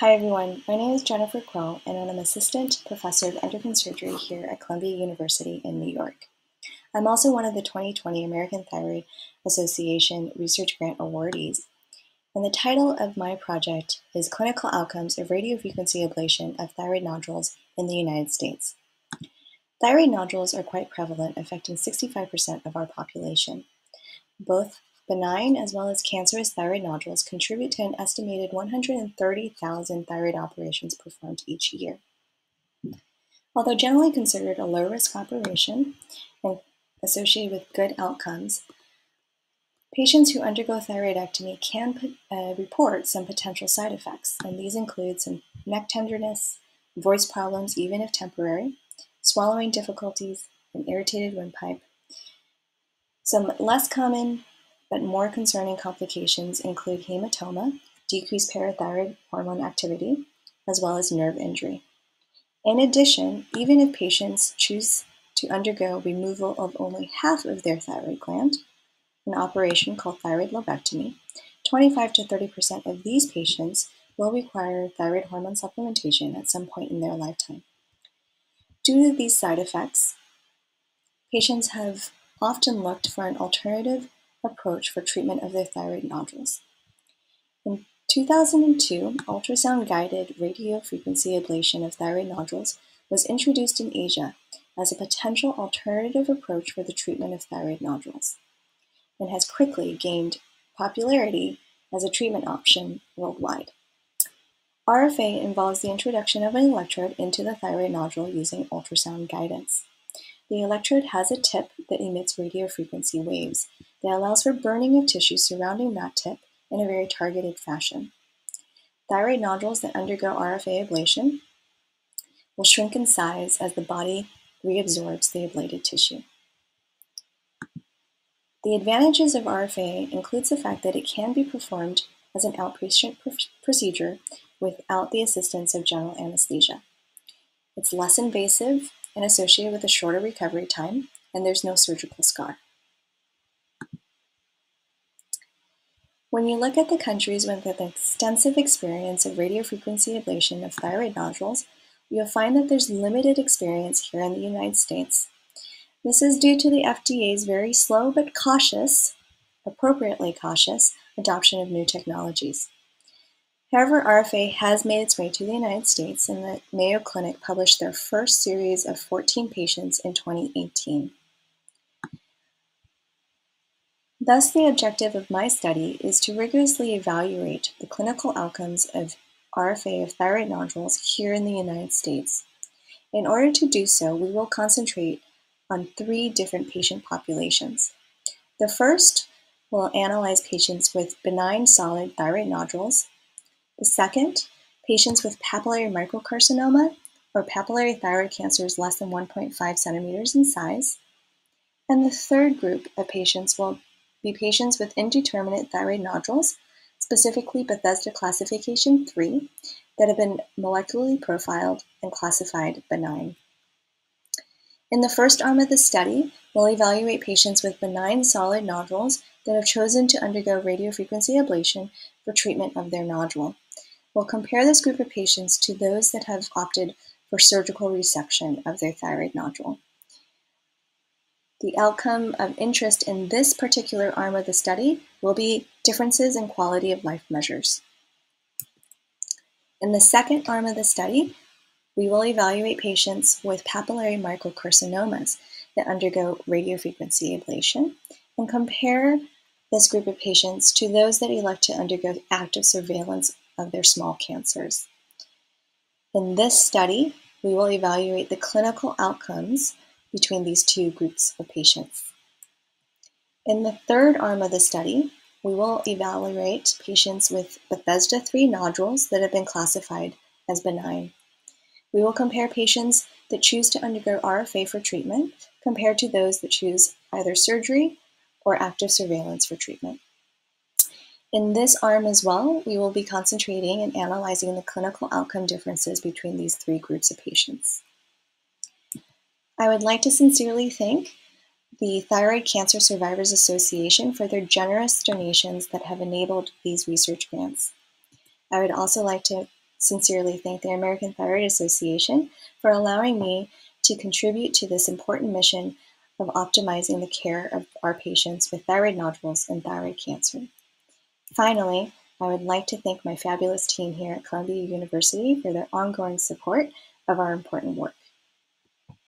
Hi everyone, my name is Jennifer Kuo and I'm an Assistant Professor of Endocrine Surgery here at Columbia University in New York. I'm also one of the 2020 American Thyroid Association Research Grant awardees. And the title of my project is Clinical Outcomes of Radiofrequency Ablation of Thyroid Nodules in the United States. Thyroid nodules are quite prevalent, affecting 65% of our population. Both benign as well as cancerous thyroid nodules contribute to an estimated 130,000 thyroid operations performed each year. Although generally considered a low risk operation and associated with good outcomes, patients who undergo thyroidectomy can uh, report some potential side effects, and these include some neck tenderness, voice problems, even if temporary, swallowing difficulties, an irritated windpipe. Some less common but more concerning complications include hematoma, decreased parathyroid hormone activity, as well as nerve injury. In addition, even if patients choose to undergo removal of only half of their thyroid gland, an operation called thyroid lobectomy, 25 to 30% of these patients will require thyroid hormone supplementation at some point in their lifetime. Due to these side effects, patients have often looked for an alternative approach for treatment of their thyroid nodules. In 2002, ultrasound-guided radiofrequency ablation of thyroid nodules was introduced in Asia as a potential alternative approach for the treatment of thyroid nodules, and has quickly gained popularity as a treatment option worldwide. RFA involves the introduction of an electrode into the thyroid nodule using ultrasound guidance. The electrode has a tip that emits radiofrequency waves that allows for burning of tissue surrounding that tip in a very targeted fashion. Thyroid nodules that undergo RFA ablation will shrink in size as the body reabsorbs the ablated tissue. The advantages of RFA includes the fact that it can be performed as an outpatient pr procedure without the assistance of general anesthesia. It's less invasive and associated with a shorter recovery time, and there's no surgical scar. When you look at the countries with an extensive experience of radiofrequency ablation of thyroid nodules, you'll find that there's limited experience here in the United States. This is due to the FDA's very slow but cautious, appropriately cautious, adoption of new technologies. However, RFA has made its way to the United States, and the Mayo Clinic published their first series of 14 patients in 2018. Thus, the objective of my study is to rigorously evaluate the clinical outcomes of RFA of thyroid nodules here in the United States. In order to do so, we will concentrate on three different patient populations. The first will analyze patients with benign solid thyroid nodules. The second, patients with papillary microcarcinoma or papillary thyroid cancers less than 1.5 centimeters in size. And the third group of patients will be patients with indeterminate thyroid nodules, specifically Bethesda classification 3, that have been molecularly profiled and classified benign. In the first arm of the study, we'll evaluate patients with benign solid nodules that have chosen to undergo radiofrequency ablation for treatment of their nodule. We'll compare this group of patients to those that have opted for surgical resection of their thyroid nodule. The outcome of interest in this particular arm of the study will be differences in quality of life measures. In the second arm of the study, we will evaluate patients with papillary microcarcinomas that undergo radiofrequency ablation and compare this group of patients to those that elect to undergo active surveillance of their small cancers. In this study, we will evaluate the clinical outcomes between these two groups of patients. In the third arm of the study, we will evaluate patients with Bethesda 3 nodules that have been classified as benign. We will compare patients that choose to undergo RFA for treatment compared to those that choose either surgery or active surveillance for treatment. In this arm as well, we will be concentrating and analyzing the clinical outcome differences between these three groups of patients. I would like to sincerely thank the Thyroid Cancer Survivors Association for their generous donations that have enabled these research grants. I would also like to sincerely thank the American Thyroid Association for allowing me to contribute to this important mission of optimizing the care of our patients with thyroid nodules and thyroid cancer. Finally, I would like to thank my fabulous team here at Columbia University for their ongoing support of our important work.